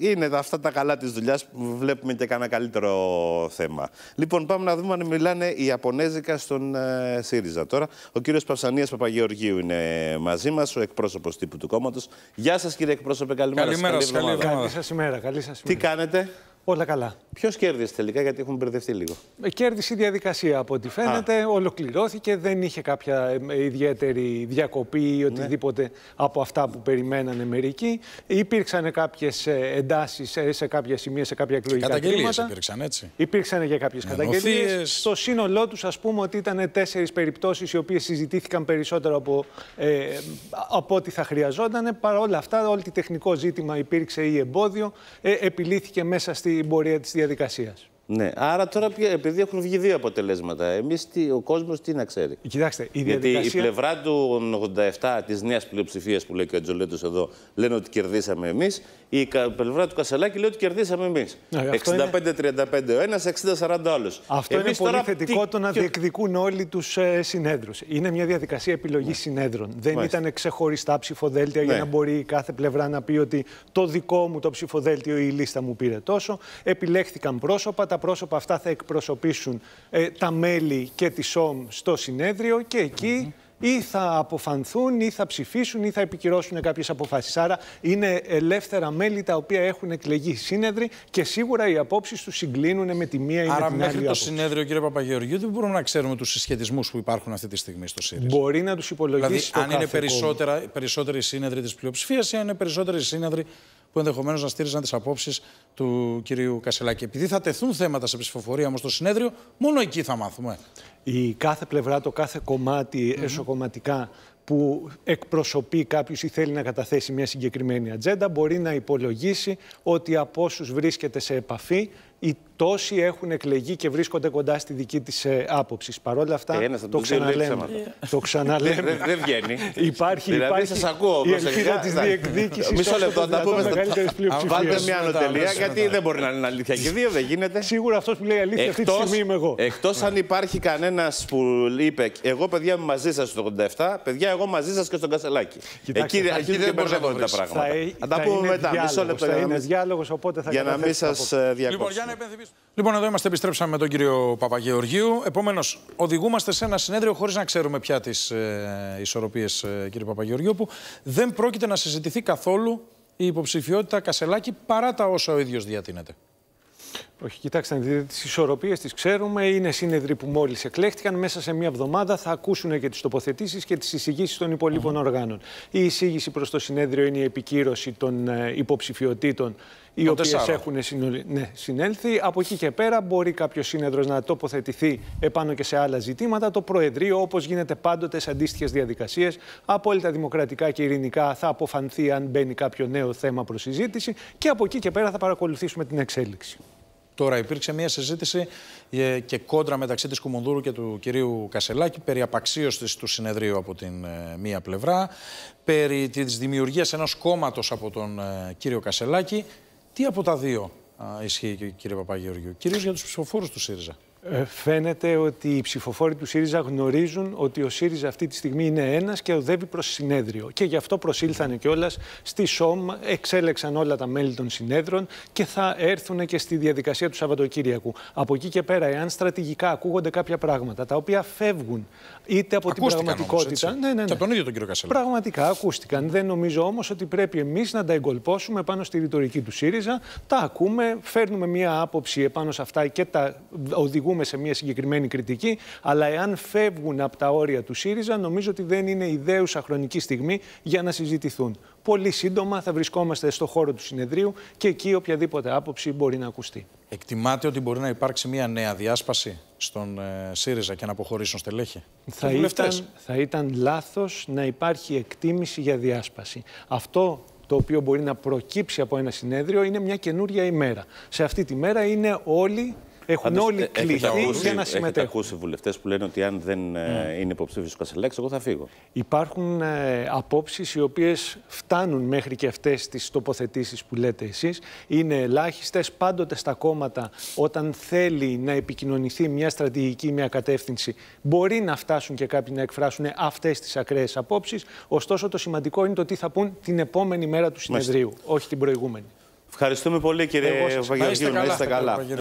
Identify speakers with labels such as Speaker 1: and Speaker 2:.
Speaker 1: είναι αυτά τα καλά της δουλειάς που βλέπουμε και κανένα καλύτερο θέμα. Λοιπόν, πάμε να δούμε αν μιλάνε οι Ιαπωνέζικα στον ε, ΣΥΡΙΖΑ τώρα. Ο κύριος Παυσανίας Παπαγεωργίου είναι μαζί μας, ο εκπρόσωπος τύπου του κόμματος. Γεια σας, κύριε εκπρόσωπε, καλημέρα.
Speaker 2: Καλημέρα
Speaker 1: σας.
Speaker 2: καλή
Speaker 3: Καλή σας ημέρα. Καλή σας
Speaker 1: Τι
Speaker 3: ημέρα.
Speaker 1: κάνετε,
Speaker 3: Όλα καλά.
Speaker 1: Ποιος κέρδισε τελικά, γιατί έχουμε μπερδευτεί λίγο.
Speaker 3: Ε, Κέρδισε η διαδικασία από ό,τι φαίνεται. Ολοκληρώθηκε. Δεν είχε κάποια ε, ιδιαίτερη διακοπή ή οτιδήποτε από αυτά που περιμένανε μερικοί. Υπήρξαν κάποιες εντάσεις σε κάποια σημεία, σε κάποια εκλογικά
Speaker 2: Καταγγελίες
Speaker 3: τμήματα.
Speaker 2: υπήρξαν, έτσι.
Speaker 3: Υπήρξαν και κάποιες καταγγελίες.
Speaker 2: Ενωθείες.
Speaker 3: Στο σύνολό τους, ας πούμε, ότι ήταν τέσσερις περιπτώσεις οι οποίες συζητήθηκαν περισσότερο από, ε, από ό,τι θα χρειαζόταν. Παρ' όλα αυτά, όλο το τεχνικό ζήτημα υπήρξε ή εμπόδιο, ε, επιλύθηκε μέσα στην πορεία της διαδικασίας.
Speaker 1: Ναι, άρα τώρα πια- επειδή έχουν βγει δύο αποτελέσματα, εμείς, τι- ο κόσμος τι να ξέρει;
Speaker 3: Κοιτάξτε, η
Speaker 1: Γιατί
Speaker 3: διαδικασία.
Speaker 1: η πλευρά του 87 της νέας πλειοψηφίας που λέει και ο Τζολέτος εδώ λένε ότι κερδίσαμε εμείς. Η κα- πλευρά του Κασελάκη λέει ότι κερδίσαμε εμείς.
Speaker 3: Ναι, αυτό
Speaker 1: 65-35 ο ένας, 60-40 ο άλλος.
Speaker 3: Αυτό είναι πολύ θετικό το να διεκδικούν όλοι τους ε, συνέδρους. Είναι μια διαδικασία επιλογής συνέδρων. Δεν
Speaker 1: Μάλιστα.
Speaker 3: ήταν ξεχωριστά ψηφοδέλτια για
Speaker 1: Ναι.
Speaker 3: να μπορεί η κάθε πλευρά να πει ότι το δικό μου το ψηφοδέλτιο ή η λίστα μου πήρε τόσο. Επιλέχθηκαν πρόσωπα. Τα πρόσωπα αυτά θα εκπροσωπήσουν ε, τα μέλη και της ΣΟΜ στο συνέδριο και εκεί. Ή θα αποφανθούν, ή θα ψηφίσουν, ή θα επικυρώσουν κάποιες αποφάσεις. Άρα είναι ελεύθερα μέλη τα οποία έχουν εκλεγεί σύνεδροι και σίγουρα οι απόψεις τους συγκλίνουν με τη μία ή με
Speaker 2: Άρα
Speaker 3: την
Speaker 2: μέχρι
Speaker 3: άλλη
Speaker 2: το
Speaker 3: άποψη.
Speaker 2: συνέδριο, κύριε Παπαγεωργίου, δεν μπορούμε να ξέρουμε τους συσχετισμούς που υπάρχουν αυτή τη στιγμή στο ΣΥΡΙΖΑ.
Speaker 3: Μπορεί να τους υπολογίσει.
Speaker 2: Δηλαδή,
Speaker 3: το
Speaker 2: αν είναι
Speaker 3: κάθε κόμμα.
Speaker 2: περισσότερα, περισσότεροι σύνεδροι της πλειοψηφίας ή αν είναι περισσότεροι σύνεδροι που ενδεχομένως να στήριζαν τις απόψεις του κυρίου Κασελάκη. Επειδή θα τεθούν θέματα σε ψηφοφορία όμως στο συνέδριο, μόνο εκεί θα μάθουμε.
Speaker 3: Η κάθε πλευρά, το κάθε κομμάτι εσωκομματικά που εκπροσωπεί κάποιους ή θέλει να καταθέσει μια συγκεκριμένη ατζέντα, μπορεί να υπολογίσει ότι από όσους βρίσκεται σε επαφή, οι τόσοι έχουν εκλεγεί και βρίσκονται κοντά στη δική της άποψης. Παρ' όλα αυτά,
Speaker 1: Ε, ένας από
Speaker 3: το
Speaker 1: τους δύο λέει
Speaker 3: ξαναλέμε.
Speaker 1: ψέματα.
Speaker 3: Το ξαναλέμε.
Speaker 1: Δεν δεν βγαίνει.
Speaker 3: Υπάρχει,
Speaker 1: δηλαδή,
Speaker 3: υπάρχει
Speaker 1: σας ακούω.
Speaker 3: η ελπίδα
Speaker 1: προσεκτικά.
Speaker 3: της
Speaker 1: Ναι.
Speaker 3: διεκδικησης
Speaker 1: Μισό
Speaker 3: όσο
Speaker 1: λεπτό,
Speaker 3: το
Speaker 1: να τα πούμε.
Speaker 3: δυνατόν μεγαλύτερης
Speaker 1: στα-
Speaker 3: πλειοψηφίας.
Speaker 1: Βάλτε μια
Speaker 2: Αμέσως
Speaker 1: ανωτελεία,
Speaker 2: μετά,
Speaker 1: γιατί
Speaker 2: αμέσως
Speaker 1: δεν μπορεί να είναι αλήθεια. Και δύο δεν γίνεται.
Speaker 3: Σίγουρα αυτός που λέει αλήθεια αυτή τη στιγμή είμαι εγώ.
Speaker 1: εκτός αν υπάρχει κανένας που είπε, εγώ παιδιά είμαι μαζί σας στο 87, παιδιά εγώ μαζί σας και στον Κασελάκη.
Speaker 3: Κοιτάξτε,
Speaker 1: Εκεί
Speaker 3: θα
Speaker 1: αρχίζει
Speaker 2: γίνει-
Speaker 1: δεν
Speaker 2: δεν
Speaker 1: μπορεί να
Speaker 2: μπορείς να
Speaker 1: τα
Speaker 2: το βρεις.
Speaker 1: πράγματα.
Speaker 3: ε-
Speaker 1: Θα τα
Speaker 3: θα
Speaker 1: πούμε
Speaker 3: είναι
Speaker 1: μετά. Μισό
Speaker 3: διάλογος,
Speaker 1: λεπτό
Speaker 3: Θα
Speaker 1: για να
Speaker 3: είναι
Speaker 1: μην-
Speaker 3: διάλογος, οπότε θα
Speaker 1: για να μην
Speaker 3: καταθέσετε
Speaker 1: σας
Speaker 3: απόψεις.
Speaker 1: διακόψω.
Speaker 2: Λοιπόν, για να υπενθυμίσω. Λοιπόν, εδώ είμαστε, επιστρέψαμε με τον κύριο Παπαγεωργίου. Επομένως, οδηγούμαστε σε ένα συνέδριο χωρίς να ξέρουμε πια τις ε, ισορροπίες, ε, κύριε Παπαγεωργίου, που δεν πρόκειται να συζητηθεί καθόλου η υποψηφιότητα Κασελάκη παρά τα όσα ο ίδιος διατείνεται.
Speaker 3: Όχι, κοιτάξτε, να δείτε, τις ισορροπίες τις ξέρουμε. Είναι σύνεδροι που μόλις εκλέχτηκαν. Μέσα σε μία εβδομάδα θα ακούσουν και τις τοποθετήσεις και τις εισηγήσεις των υπολείπων οργάνων. Η εισήγηση προς το συνέδριο είναι η επικύρωση των ε, υποψηφιωτήτων οι
Speaker 2: Των
Speaker 3: οποίες
Speaker 2: τεσσάρων.
Speaker 3: έχουν συνολ- ναι, συνέλθει. Από εκεί και πέρα μπορεί κάποιος σύνεδρος να τοποθετηθεί επάνω και σε άλλα ζητήματα. Το Προεδρείο, όπως γίνεται πάντοτε σε αντίστοιχες διαδικασίες, απόλυτα δημοκρατικά και ειρηνικά θα αποφανθεί αν μπαίνει κάποιο νέο θέμα προς συζήτηση και από εκεί και πέρα θα παρακολουθήσουμε την εξέλιξη.
Speaker 2: Τώρα υπήρξε μια συζήτηση ε, και κόντρα μεταξύ της Κουμουνδούρου και του κυρίου Κασελάκη περί απαξίωσης του συνεδρίου από την ε, μία πλευρά, περί της δημιουργίας ενός κόμματος από τον ε, κύριο Κασελάκη. Τι από τα δύο α, ισχύει κύριε Παπαγεωργίου, κυρίως για τους ψηφοφόρους του ΣΥΡΙΖΑ.
Speaker 3: Ε, Φαίνεται ότι οι ψηφοφόροι του ΣΥΡΙΖΑ γνωρίζουν ότι ο ΣΥΡΙΖΑ αυτή τη στιγμή είναι ένας και οδεύει προς συνέδριο. Και γι' αυτό προσήλθανε κιόλας στη ΣΟΜ, εξέλεξαν όλα τα μέλη των συνέδρων και θα έρθουν και στη διαδικασία του Σαββατοκύριακου. Από εκεί και πέρα, εάν στρατηγικά ακούγονται κάποια πράγματα τα οποία φεύγουν είτε από
Speaker 2: Ακούστηκαν
Speaker 3: την
Speaker 2: όμως,
Speaker 3: πραγματικότητα.
Speaker 2: έτσι.
Speaker 3: ναι, ναι, ναι.
Speaker 2: Και από τον ίδιο τον κύριο Κασελάκη.
Speaker 3: Πραγματικά ακούστηκαν. Δεν νομίζω όμως ότι πρέπει εμείς να τα εγκολπώσουμε πάνω στη ρητορική του ΣΥΡΙΖΑ. Τα ακούμε, φέρνουμε μία άποψη επάνω σε αυτά και τα οδηγούμε σε μία συγκεκριμένη κριτική. Αλλά εάν φεύγουν από τα όρια του ΣΥΡΙΖΑ, νομίζω ότι δεν είναι ιδέουσα χρονική στιγμή για να συζητηθούν. Πολύ σύντομα θα βρισκόμαστε στο χώρο του συνεδρίου και εκεί οποιαδήποτε άποψη μπορεί να ακουστεί.
Speaker 2: Εκτιμάτε ότι μπορεί να υπάρξει μια νέα διάσπαση στον ε, ΣΥΡΙΖΑ και να αποχωρήσουν στελέχη;
Speaker 3: Θα
Speaker 2: Και βουλευτές.
Speaker 3: ήταν, θα ήταν λάθος να υπάρχει εκτίμηση για διάσπαση. Αυτό το οποίο μπορεί να προκύψει από ένα συνέδριο είναι μια καινούρια ημέρα. Σε αυτή τη μέρα είναι όλοι, έχουν
Speaker 1: Πάντως,
Speaker 3: όλοι
Speaker 1: ε, έχετε
Speaker 3: κληθεί
Speaker 1: ακούσει-
Speaker 3: για να
Speaker 1: Έχετε
Speaker 3: συμμετέχουν.
Speaker 1: ακούσει βουλευτές που λένε ότι αν δεν ε, είναι υποψήφιος ο Κασελάκης, εγώ θα φύγω.
Speaker 3: Υπάρχουν ε, απόψεις οι οποίες φτάνουν μέχρι και αυτές τις τοποθετήσεις που λέτε εσείς. Είναι ελάχιστες. Πάντοτε στα κόμματα όταν θέλει να επικοινωνηθεί μια στρατηγική, μια κατεύθυνση μπορεί να φτάσουν και κάποιοι να εκφράσουν αυτές τις ακραίες απόψεις. Ωστόσο το σημαντικό είναι το τι θα πούν την επόμενη μέρα του συνεδρίου, όχι την προηγούμενη.
Speaker 1: Ευχαριστούμε πολύ κύριε
Speaker 3: Εγώ σας-
Speaker 1: Παπαγεωργίου. Να είστε καλά.
Speaker 2: κύριε